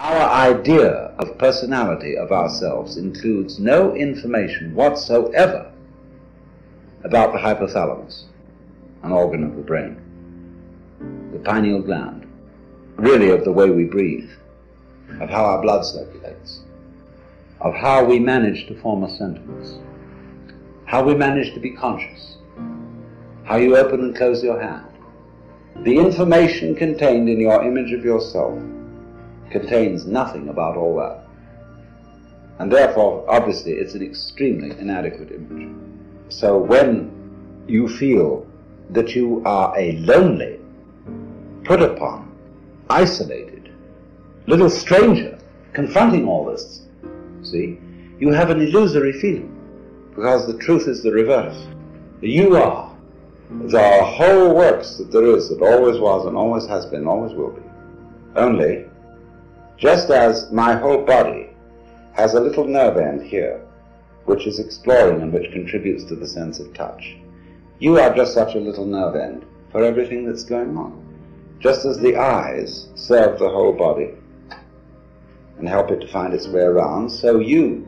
Our idea of personality of ourselves includes no information whatsoever about the hypothalamus, an organ of the brain, the pineal gland, really of the way we breathe, of how our blood circulates, of how we manage to form a sentence, how we manage to be conscious, how you open and close your hand. The information contained in your image of yourself contains nothing about all that. And therefore, obviously, it's an extremely inadequate image. So when you feel that you are a lonely, put upon, isolated, little stranger confronting all this, see, you have an illusory feeling. Because the truth is the reverse. You are the whole works that there is, that always was and always has been, always will be. Only just as my whole body has a little nerve end here, which is exploring and which contributes to the sense of touch, you are just such a little nerve end for everything that's going on. Just as the eyes serve the whole body and help it to find its way around, so you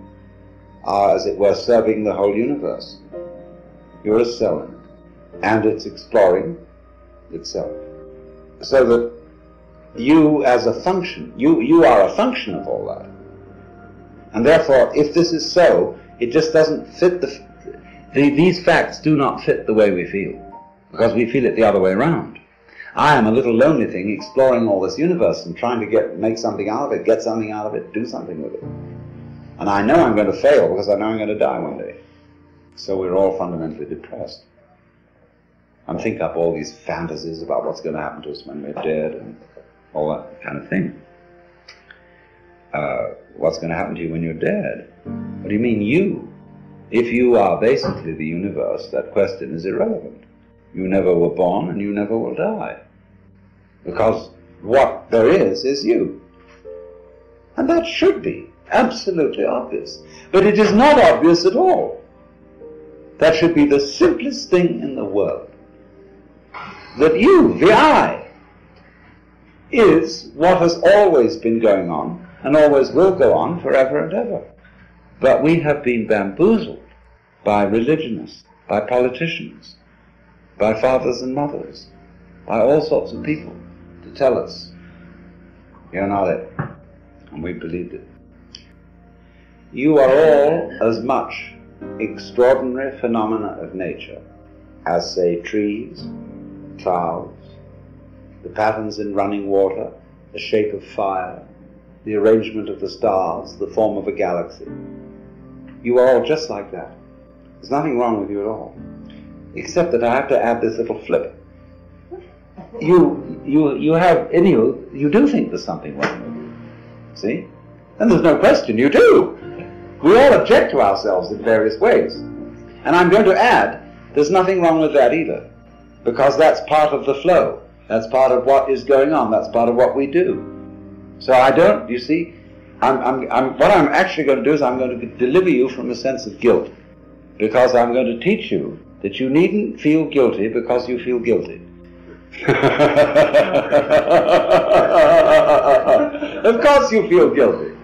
are, as it were, serving the whole universe. You're a cell in it, and it's exploring itself. So that you as a function, you, you are a function of all that. And therefore, if this is so, it just doesn't fit the, the, these facts do not fit the way we feel. Because we feel it the other way around. I am a little lonely thing exploring all this universe and trying to get, make something out of it, get something out of it, do something with it. And I know I'm going to fail because I know I'm going to die one day. So we're all fundamentally depressed. And think up all these fantasies about what's going to happen to us when we're dead and all that kind of thing. Uh, what's going to happen to you when you're dead? What do you mean, you? If you are basically the universe, that question is irrelevant. You never were born and you never will die. Because what there is is you. And that should be absolutely obvious. But it is not obvious at all. That should be the simplest thing in the world. That you, the I, is what has always been going on and always will go on forever and ever. But we have been bamboozled by religionists, by politicians, by fathers and mothers, by all sorts of people to tell us, you're not it. And we believed it. You are all as much extraordinary phenomena of nature as, say, trees, clouds, the patterns in running water, the shape of fire, the arrangement of the stars, the form of a galaxy. You are all just like that. There's nothing wrong with you at all. Except that I have to add this little flip. You, you, you have in you, you do think there's something wrong with you. See? And there's no question, you do. We all object to ourselves in various ways. And I'm going to add, there's nothing wrong with that either. Because that's part of the flow. That's part of what is going on. That's part of what we do. So I don't, you see, I'm, I'm, I'm, what I'm actually going to do is I'm going to deliver you from a sense of guilt. Because I'm going to teach you that you needn't feel guilty because you feel guilty. of course you feel guilty.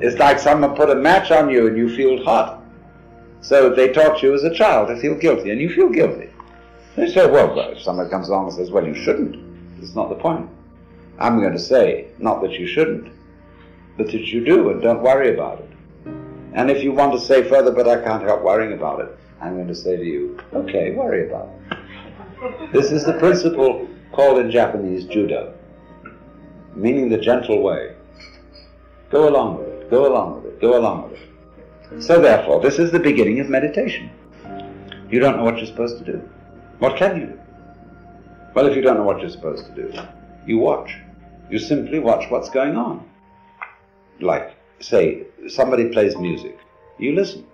It's like someone put a match on you and you feel hot. So they taught you as a child to feel guilty, and you feel guilty. They say, well, if somebody comes along and says, well, you shouldn't, it's not the point. I'm going to say, not that you shouldn't, but that you do, and don't worry about it. And if you want to say further, but I can't help worrying about it, I'm going to say to you, okay, worry about it. This is the principle called in Japanese judo, meaning the gentle way. Go along with it, go along with it, go along with it. So therefore, this is the beginning of meditation. You don't know what you're supposed to do. What can you do? Well, if you don't know what you're supposed to do, you watch. You simply watch what's going on. Like, say, somebody plays music. You listen.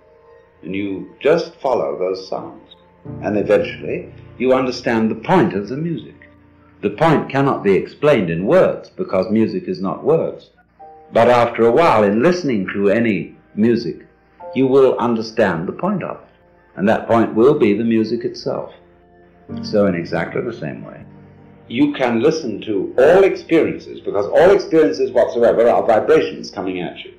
And you just follow those sounds. And eventually, you understand the point of the music. The point cannot be explained in words because music is not words. But after a while, in listening to any music, you will understand the point of it. And that point will be the music itself. So, in exactly the same way, you can listen to all experiences, because all experiences whatsoever are vibrations coming at you.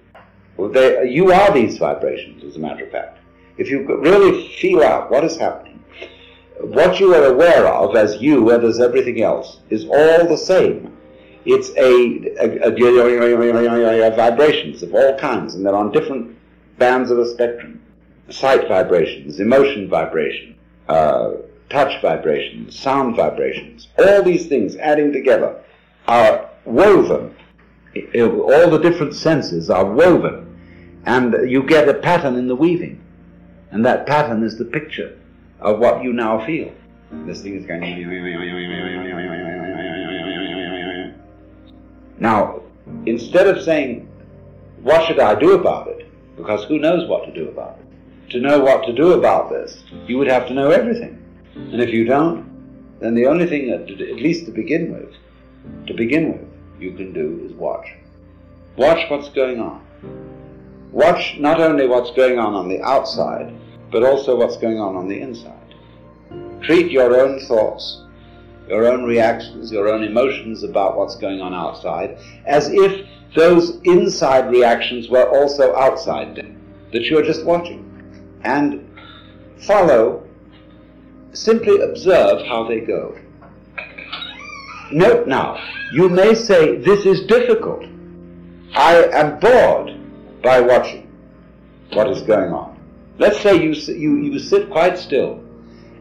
Well, they, you are these vibrations, as a matter of fact. If you really feel out what is happening, what you are aware of as you and as everything else is all the same. It's a, a, a, a vibrations of all kinds, and they're on different bands of the spectrum. Sight vibrations, emotion vibration, uh, touch vibrations, sound vibrations, all these things adding together are woven. All the different senses are woven, and you get a pattern in the weaving, and that pattern is the picture of what you now feel. This thing is going. Now, instead of saying, What should I do about it? Because who knows what to do about it? To know what to do about this, you would have to know everything. And if you don't, then the only thing that, at least to begin with, to begin with, you can do is watch. Watch what's going on. Watch not only what's going on on the outside, but also what's going on on the inside. Treat your own thoughts, your own reactions, your own emotions about what's going on outside as if those inside reactions were also outside, them that you're just watching. And follow Simply observe how they go. Note now, you may say, this is difficult. I am bored by watching what is going on. Let's say you, you, you sit quite still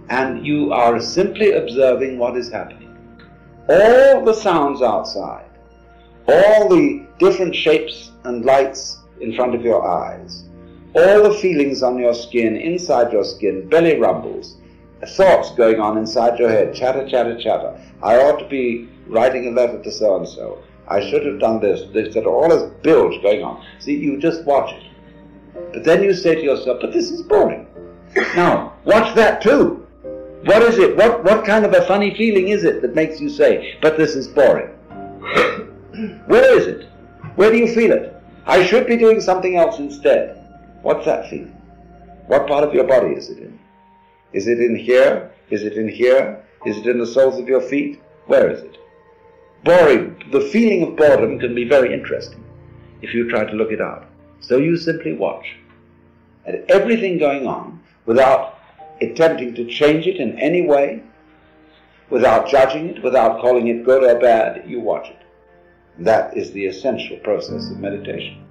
and you are simply observing what is happening. All the sounds outside, all the different shapes and lights in front of your eyes, all the feelings on your skin, inside your skin, belly rumbles, thoughts going on inside your head, chatter, chatter, chatter. I ought to be writing a letter to so and so. I should have done this. There's all this bilge going on. See, you just watch it. But then you say to yourself, but this is boring. Now, watch that too. What is it? What, what kind of a funny feeling is it that makes you say, but this is boring? Where is it? Where do you feel it? I should be doing something else instead. What's that feeling? What part of your body is it in? Is it in here? Is it in here? Is it in the soles of your feet? Where is it? Boring. The feeling of boredom can be very interesting if you try to look it out. So you simply watch at everything going on without attempting to change it in any way, without judging it, without calling it good or bad. You watch it. That is the essential process of meditation.